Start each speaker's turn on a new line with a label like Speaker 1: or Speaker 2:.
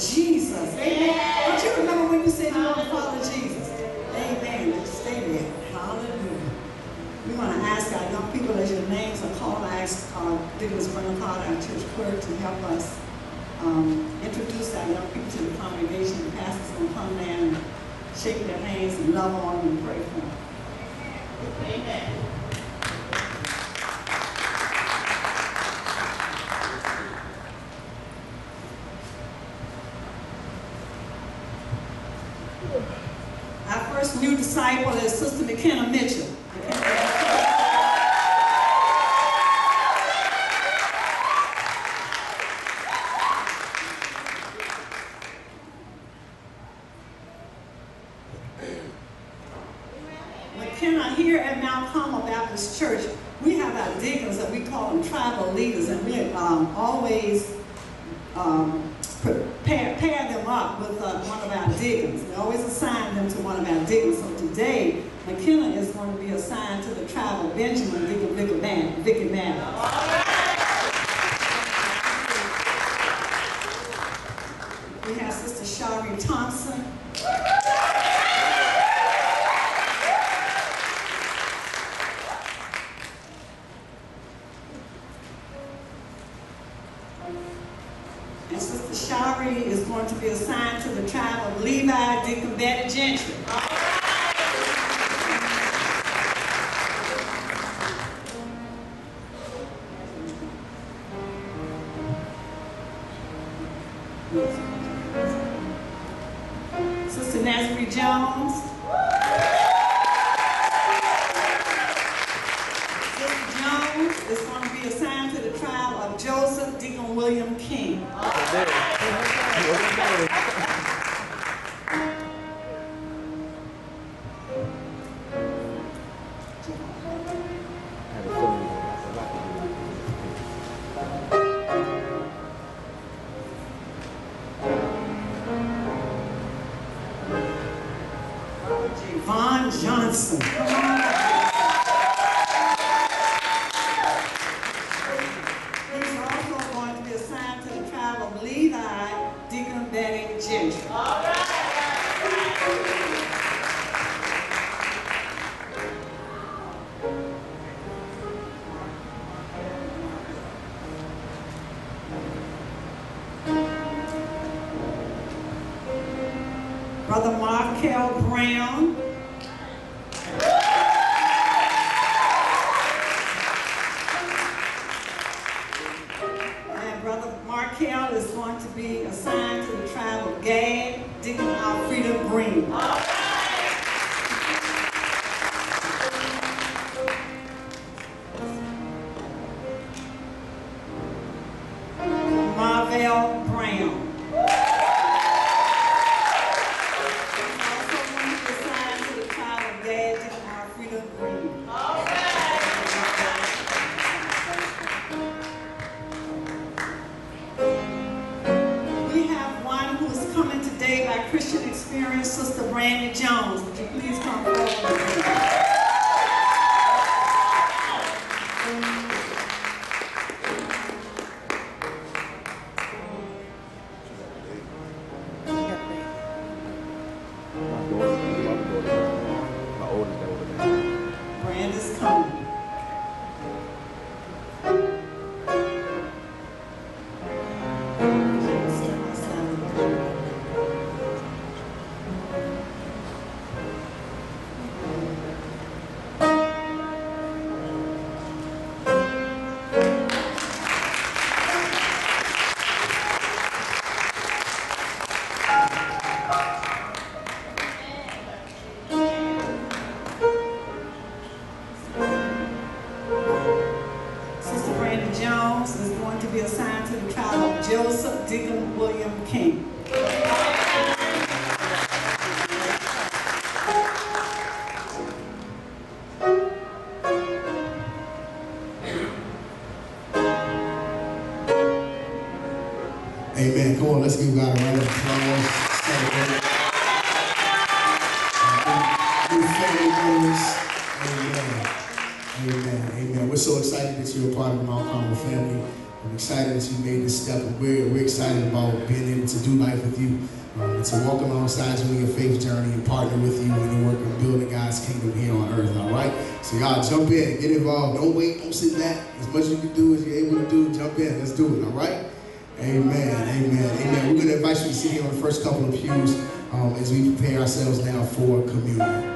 Speaker 1: Jesus. Amen. Don't you remember when you said you want to follow Jesus? Amen. Stay there. Hallelujah. We want to ask our young people as your names are called, I ask uh, Vernon Carter, our church clerk, to help us um, introduce our young people to the congregation. The pastor's going to come down and shake their hands and love on them and pray for them.
Speaker 2: Amen.
Speaker 1: Our first new disciple is Sister McKenna Mitchell. McKenna, here at Mount Carmel Baptist Church, we have our deacons that we call them tribal leaders, and we um, always um, pair, pair them up with uh, one of our deacons. We always assign them to one of our deacons. So today, McKenna is going to be assigned to the tribe of Benjamin Deacon Vicky Man, Vicky Maddox. We have Sister Shari Thompson. Shari is going to be assigned to the tribe of Levi, Deacon Betty Gentry. Sister Nazarene Jones. Sister Jones is going to be assigned to the tribe of Joseph Deacon William King. Von Johnson. Brother Markel Brown. Markel is going to be assigned to the tribe of Gad, Deacon Alfreda Green. Marvell Brown. We have one who is coming today by Christian Experience, Sister Brandy Jones. Would you please come forward? King.
Speaker 3: Amen. Come on, let's give God a round of applause. Celebrate. Amen. Amen. Amen. We're so excited that you're a part of the Mount Carmel family. I'm excited that you made this step. We're, we're excited about being able to do life with you um, and to walk alongside you in your faith journey and partner with you in the work of building God's kingdom here on earth. All right? So y'all jump in, get involved. Don't wait, don't sit back. As much as you can do as you're able to do, jump in. Let's do it. All right? Amen. Amen. Amen. We're going to invite you to sit here on the first couple of pews um, as we prepare ourselves now for communion.